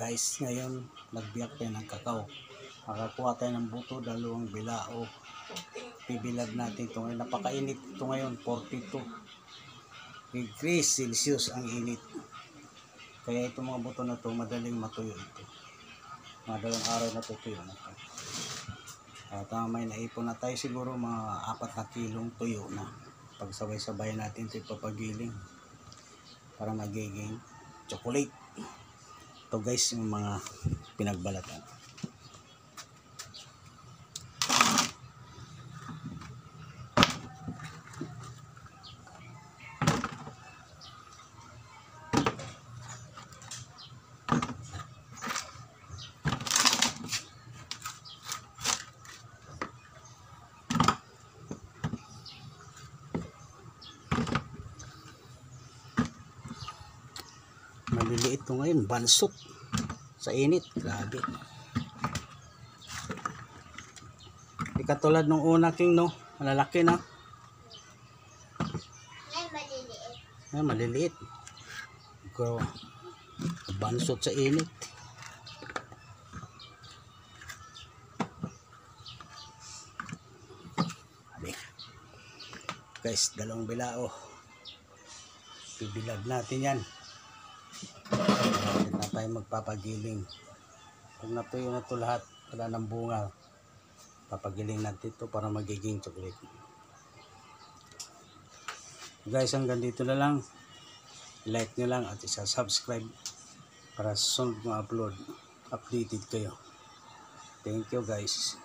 guys, ngayon nagbiyak tayo ng kakao. Makakuha tayo ng buto, dalawang bilao. Pibilad natin ito. Ngayon, napakainit ito ngayon, 42 degrees Celsius ang init. Kaya itong mga buto na to madaling matuyo ito. Mga dalawang araw na tutuyo na ito. At uh, may naipon na tayo siguro mga apat na kilong tuyo na. Pag sabay-sabay natin ito ipapagiling para magiging chocolate. Ito guys yung mga pinagbalatan. Maliliit to ngayon, bansot. Sa init, grabe. Di katulad nung una king no, malalaki na. Ay, maliliit. Ay, maliliit. Go. Bansot sa init. Guys, dalawang bilao. Bibilad natin yan. Tayo magpapagiling. Kung natuyo na ito lahat, wala ng bunga. Papagiling natin ito para magiging chocolate. Guys, hanggang dito na lang. Like nyo lang at isa-subscribe para sa sunod mga upload. Updated kayo. Thank you guys.